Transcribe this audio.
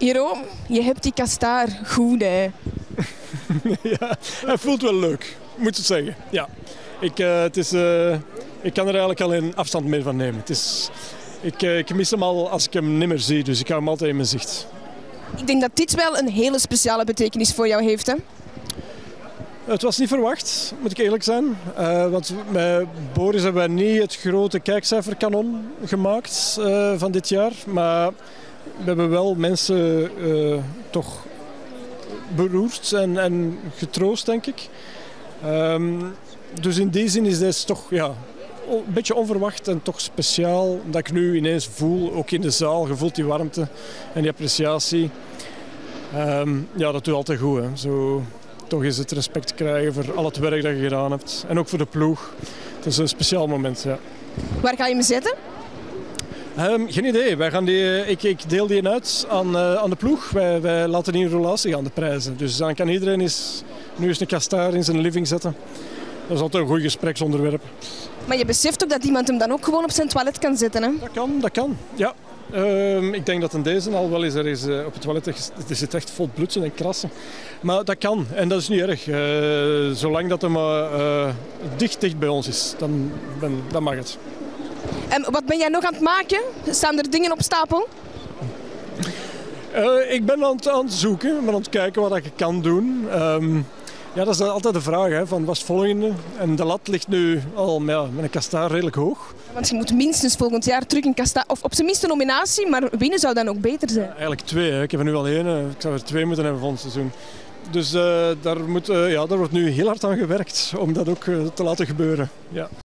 Jeroen, je hebt die kastaar goed, hè? ja, hij voelt wel leuk, moet ik zeggen. Ja. Ik, uh, het is, uh, ik kan er eigenlijk al een afstand mee van nemen. Het is, ik, uh, ik mis hem al als ik hem niet meer zie, dus ik hou hem altijd in mijn zicht. Ik denk dat dit wel een hele speciale betekenis voor jou heeft, hè? Het was niet verwacht, moet ik eerlijk zijn. Uh, want met Boris hebben wij niet het grote kijkcijferkanon gemaakt uh, van dit jaar. Maar we hebben wel mensen uh, toch beroerd en, en, getroost, denk ik. Um, dus in die zin is deze toch ja, een beetje onverwacht en toch speciaal. Dat ik nu ineens voel, ook in de zaal, gevoeld die warmte en die appreciatie. Um, ja, dat doet altijd goed. Hè. Zo, toch eens het respect krijgen voor al het werk dat je gedaan hebt. En ook voor de ploeg. Het is een speciaal moment, ja. Waar ga je me zetten? Um, geen idee. Wij gaan die, ik, ik deel die uit aan, uh, aan de ploeg. Wij, wij laten die in relatie gaan, de prijzen. Dus dan kan iedereen eens, nu eens een kastaar in zijn living zetten. Dat is altijd een goed gespreksonderwerp. Maar je beseft ook dat iemand hem dan ook gewoon op zijn toilet kan zetten, hè? Dat kan, dat kan. Ja, Uh, ik denk dat in deze al wel eens er is uh, op het toilet. Het zit echt vol bloedsen en krassen. Maar dat kan en dat is niet erg. Uh, zolang dat hem dicht, dicht bij ons is, dan, ben, dan mag het. En wat ben jij nog aan het maken? Staan er dingen op stapel? ik ben aan het, aan het zoeken, ben aan het kijken wat ik kan doen. Um, ja, dat is altijd de vraag, hè, van wat is het volgende? En de lat ligt nu al ja, met een kastaar redelijk hoog. Want je moet minstens volgend jaar terug een kastaar, of op zijn minst een nominatie, maar winnen zou dan ook beter zijn. Ja, eigenlijk twee, hè. ik heb er nu al één, ik zou er twee moeten hebben volgend seizoen. Dus uh, daar, moet, uh, ja, daar wordt nu heel hard aan gewerkt om dat ook te laten gebeuren. Ja.